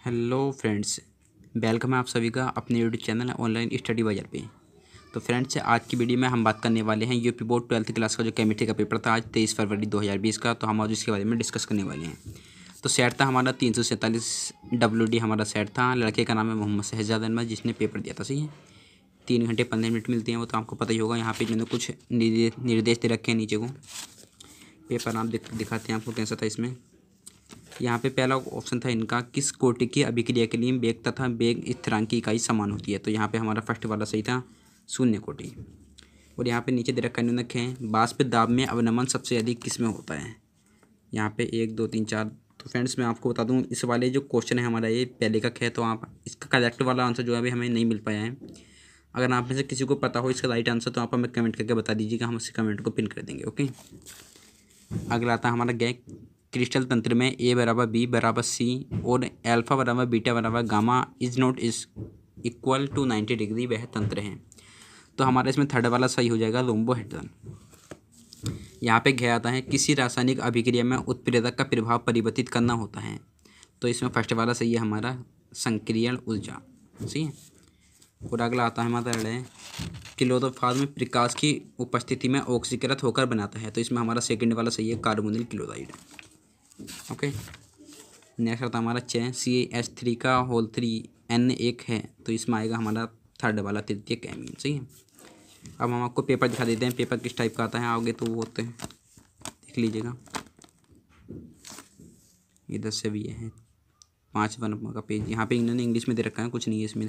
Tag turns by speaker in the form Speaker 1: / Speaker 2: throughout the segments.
Speaker 1: Hello friends, welcome है आप सभी का अपने यूट्यूब चैनल ऑनलाइन स्टडी बाज़ार पे। तो फ्रेंड्स, आज की वीडियो में हम बात करने वाले हैं यूपी बोर्ड ट्वेल्थ क्लास का जो केमिस्ट्री का पेपर था आज, तेईस फरवरी 2020 का। तो हम आज इसके बारे में डिस्कस करने वाले हैं। तो सेट था हमारा तीन सौ सैंतालीस डब्ल्यू हमारा सेट था। लड़के का नाम है मोहम्मद शहजाद अहमद जिसने पेपर दिया था, सही है? तीन घंटे पंद्रह मिनट मिलते हैं वो तो आपको पता ही होगा, यहाँ पे मैंने कुछ निर्देश दे रखे हैं नीचे को। पेपर आप दिखाते हैं आपको कैसा था इसमें। यहाँ पे पहला ऑप्शन था इनका, किस कोटि की अभिक्रिया के लिए बेग तथा बेग स्थिरांक की इकाई समान होती है? तो यहाँ पे हमारा फ़र्स्ट वाला सही था, शून्य कोटि। और यहाँ पे नीचे दे रखा इन्होंने रखे बाष्प दाब में अवनमन सबसे अधिक किसमें होता है? यहाँ पे एक, दो, तीन, चार। तो फ्रेंड्स मैं आपको बता दूँ, इस वाले जो क्वेश्चन है हमारा, ये पहले का है? तो आप इसका करेक्ट वाला आंसर जो है अभी हमें नहीं मिल पाया है। अगर आप में से किसी को पता हो इसका राइट आंसर तो आप हमें कमेंट करके बता दीजिएगा, हम उस कमेंट को पिन कर देंगे ओके अगला आता हमारा गैक क्रिस्टल तंत्र में ए बराबर बी बराबर सी और एल्फा बराबर बीटा बराबर gamma is not is equal to ninety degree वह तंत्र है। तो हमारा इसमें थर्ड वाला सही हो जाएगा रोम्बोहेड्रन यहाँ पे क्या आता है, किसी रासायनिक अभिक्रिया में उत्प्रेरक का प्रभाव परिवर्तित करना होता है। तो इसमें फ़र्स्ट वाला सही है हमारा संक्रियण ऊर्जा, सही है? और अगला आता है हमारा है में प्रकाश की उपस्थिति में ऑक्सीकृत होकर बनाता है। तो इसमें हमारा सेकंड वाला सही है, कार्बोनिल क्लोराइड। ओके? नेक्स्ट आता हमारा चैन सी एच थ्री का होल थ्री एन एक है तो इसमें आएगा हमारा थर्ड वाला तृतीय कैमिन सही है? अब हम आपको पेपर दिखा देते हैं पेपर किस टाइप का आता है आगे तो वो होते हैं। देख लीजिएगा। इधर से भी ये है। पाँच नंबर का पेज यहाँ पे इन्होंने इंग्लिश में दे रखा है, कुछ नहीं है इसमें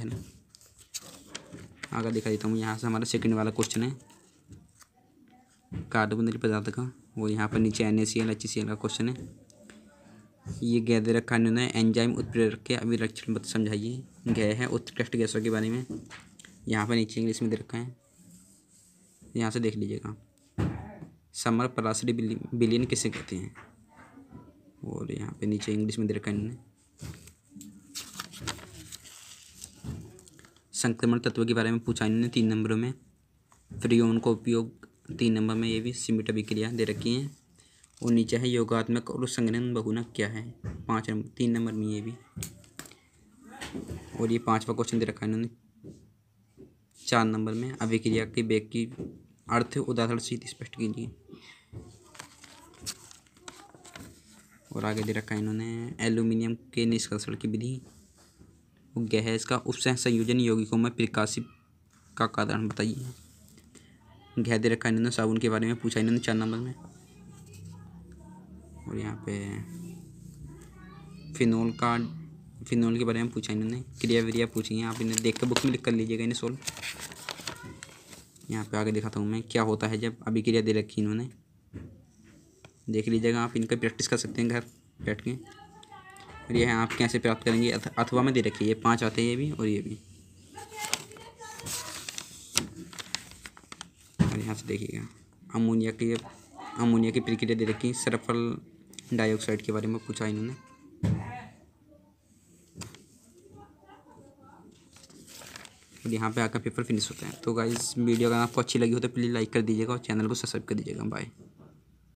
Speaker 1: आगे दिखा देता हूँ, यहाँ से हमारा सेकंड वाला क्वेश्चन है। कार्बोनिल पदार्थ का, वो यहाँ पर नीचे N A C L H C L का क्वेश्चन है। ये गैस दे रखा इन्होंने, एंजाइम उत्प्रेरक के अभिरक्षण मत समझाइए। गए है उत्कृष्ट गैसों के बारे में। यहाँ पर नीचे इंग्लिश में दे रखा है। यहाँ से देख लीजिएगा। समर परासरी बिलियन किसे कहते हैं? और यहाँ पे नीचे इंग्लिश में दे रखा है इन्होंने। संक्रमण तत्व के बारे में पूछा इन्होंने तीन नंबरों में। फ्रियोन का उपयोग तीन नंबर में ये भी सीमित अभिक्रिया दे रखी हैं। और नीचे है योगात्मक और संग्रहण बहुनक क्या है? पाँच नंबर, तीन नंबर में ये भी। और ये पांचवा क्वेश्चन दे रखा है इन्होंने। चार नंबर में अभिक्रिया के बेग की अर्थ उदाहरण से स्पष्ट कीजिए। और आगे दे रखा है इन्होंने एल्यूमिनियम के निष्कर्षण की विधि। गैस का उपसह संयोजन यौगिकों में प्रकाशित का कारण बताइए। गह दे रखा है इन्होंने साबुन के बारे में पूछा इन्होंने चार नंबर में। और यहाँ पे फिनोल का, फिनोल के बारे में पूछा इन्होंने। क्रिया विरिया पूछी है, आप इन्हें देख कर बुक में लिख कर लीजिएगा इन्हें सोल्व यहाँ पे आगे दिखाता हूँ मैं, क्या होता है जब अभी क्रिया दे रखी इन्होंने। देख लीजिएगा आप, इनका प्रैक्टिस कर सकते हैं घर बैठ के। और ये आप कैसे प्राप्त करेंगे? अथवा में दे रखी है, ये पाँच आते हैं ये भी और ये भी। और यहाँ से देखिएगा, अमोनिया की अमोनिया की प्रक्रिया दे रखी सरफल डाइऑक्साइड के बारे में पूछा इन्होंने। और यहाँ पे आकर पेपर फिनिश होते हैं। तो गाइज़ वीडियो अगर आपको अच्छी लगी हो तो प्लीज़ लाइक कर दीजिएगा और चैनल को सब्सक्राइब कर दीजिएगा। बाय